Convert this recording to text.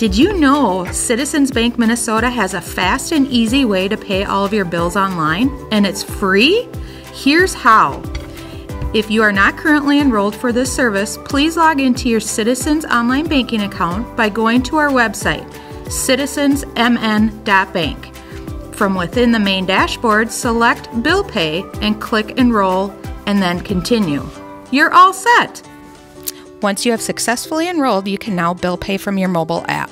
Did you know Citizens Bank Minnesota has a fast and easy way to pay all of your bills online? And it's free? Here's how. If you are not currently enrolled for this service, please log into your Citizens online banking account by going to our website, citizensmn.bank. From within the main dashboard, select Bill Pay and click Enroll and then Continue. You're all set! Once you have successfully enrolled, you can now bill pay from your mobile app.